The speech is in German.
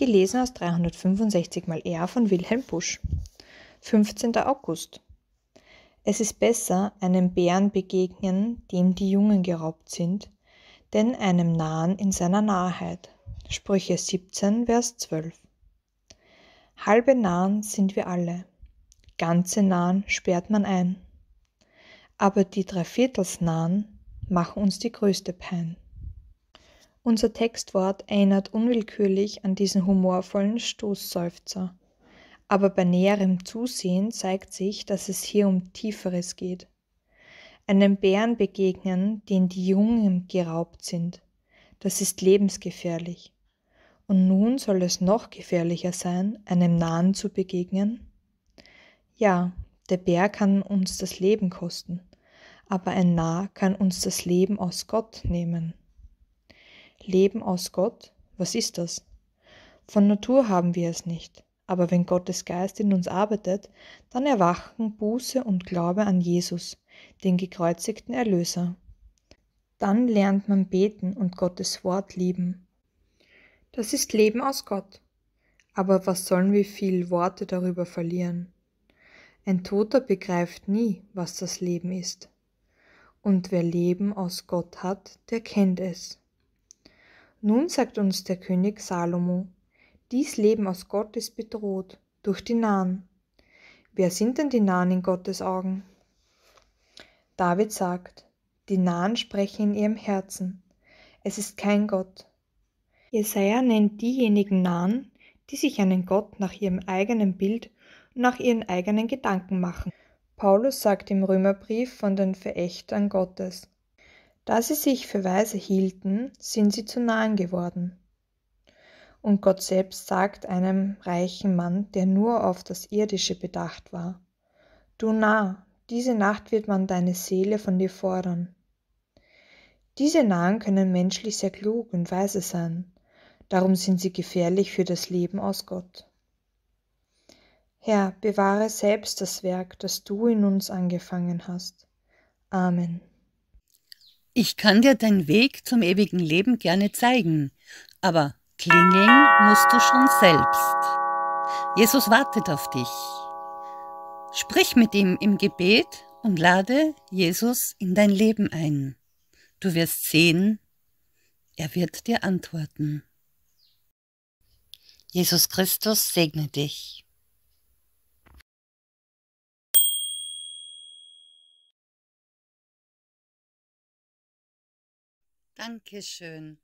gelesen aus 365 mal R von Wilhelm Busch. 15. August. Es ist besser, einem Bären begegnen, dem die Jungen geraubt sind, denn einem Nahen in seiner Naheit. Sprüche 17, Vers 12. Halbe Nahen sind wir alle, ganze Nahen sperrt man ein, aber die Dreiviertelsnahen machen uns die größte Pein. Unser Textwort erinnert unwillkürlich an diesen humorvollen Stoßseufzer. Aber bei näherem Zusehen zeigt sich, dass es hier um Tieferes geht. Einem Bären begegnen, den die Jungen geraubt sind. Das ist lebensgefährlich. Und nun soll es noch gefährlicher sein, einem Nahen zu begegnen? Ja, der Bär kann uns das Leben kosten, aber ein Nah kann uns das Leben aus Gott nehmen. Leben aus Gott? Was ist das? Von Natur haben wir es nicht, aber wenn Gottes Geist in uns arbeitet, dann erwachen Buße und Glaube an Jesus, den gekreuzigten Erlöser. Dann lernt man beten und Gottes Wort lieben. Das ist Leben aus Gott. Aber was sollen wir viel Worte darüber verlieren? Ein Toter begreift nie, was das Leben ist. Und wer Leben aus Gott hat, der kennt es. Nun sagt uns der König Salomo, dies Leben aus Gott ist bedroht durch die Nahen. Wer sind denn die Nahen in Gottes Augen? David sagt, die Nahen sprechen in ihrem Herzen. Es ist kein Gott. Jesaja nennt diejenigen Nahen, die sich einen Gott nach ihrem eigenen Bild und nach ihren eigenen Gedanken machen. Paulus sagt im Römerbrief von den Verächtern Gottes. Da sie sich für weise hielten, sind sie zu Nahen geworden. Und Gott selbst sagt einem reichen Mann, der nur auf das Irdische bedacht war, Du Narr, diese Nacht wird man deine Seele von dir fordern. Diese Nahen können menschlich sehr klug und weise sein, darum sind sie gefährlich für das Leben aus Gott. Herr, bewahre selbst das Werk, das du in uns angefangen hast. Amen. Ich kann dir den Weg zum ewigen Leben gerne zeigen, aber klingeln musst du schon selbst. Jesus wartet auf dich. Sprich mit ihm im Gebet und lade Jesus in dein Leben ein. Du wirst sehen, er wird dir antworten. Jesus Christus segne dich. Dankeschön.